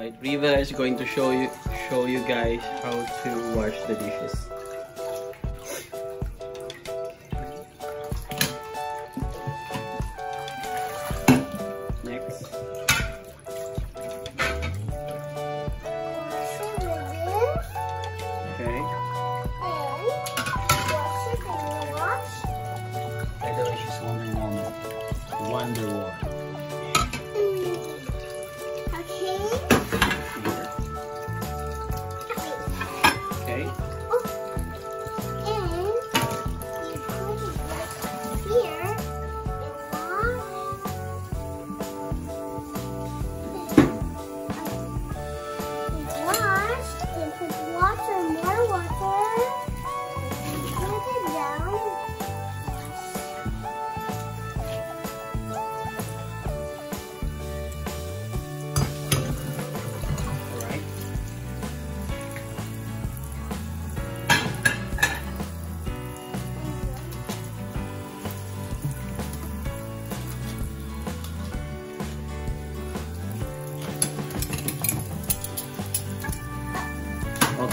Alright, Riva is going to show you show you guys how to wash the dishes.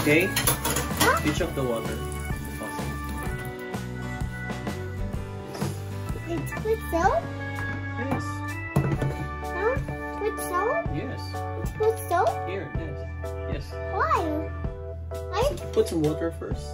Okay. Switch off the water. Awesome. It's with soap? Yes. Huh? With soap? Yes. With soap? Here. Yes. Yes. Why? Why? Put some water first.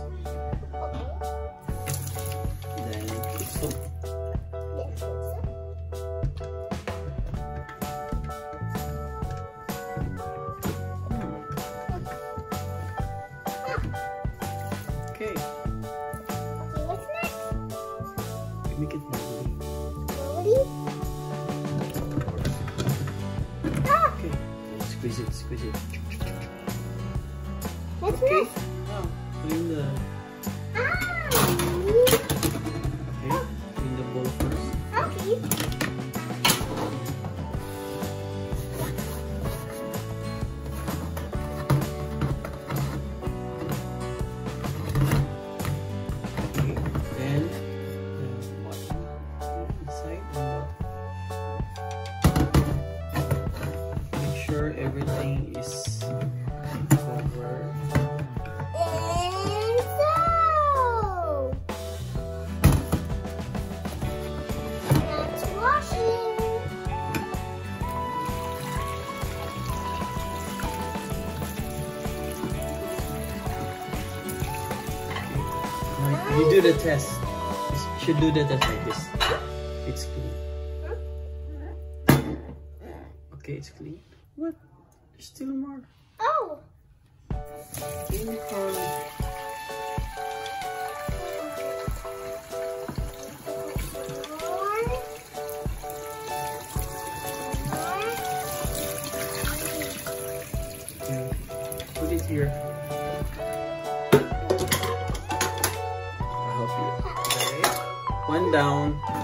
Everything is covered. And so! That's washing. Now you do the test. You should do the test like this. It's clean. Okay, it's clean. What? There's still more. Oh! Unicorn. Put it here. I'll help you. Okay. One down.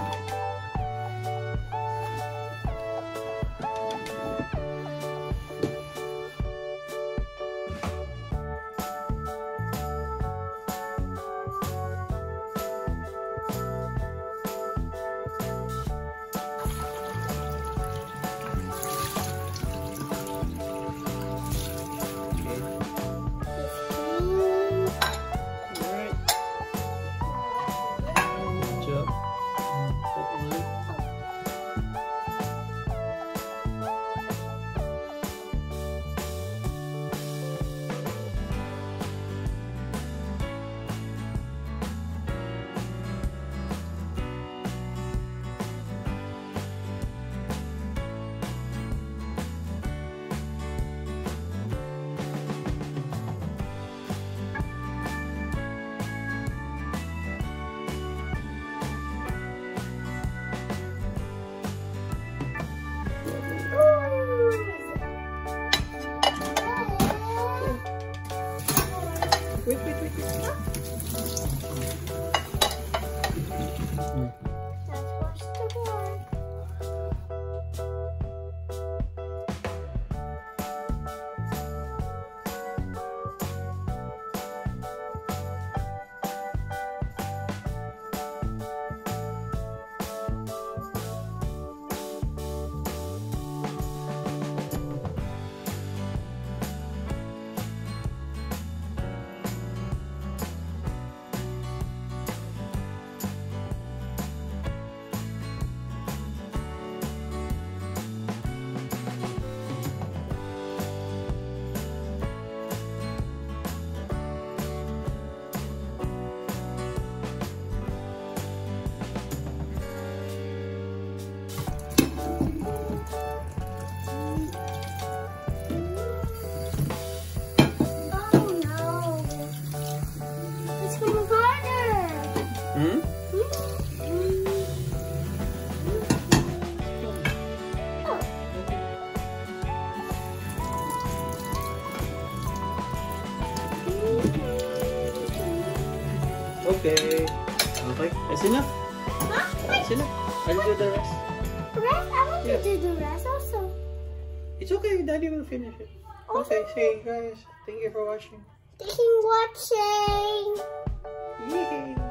Hmm? Okay. Okay. That's enough. Huh? That's enough. I'll do the rest. Rest? I want yeah. to do the rest also. It's okay. Daddy will finish it. Okay, okay see you guys. Thank you for watching. Thank you for watching. 예.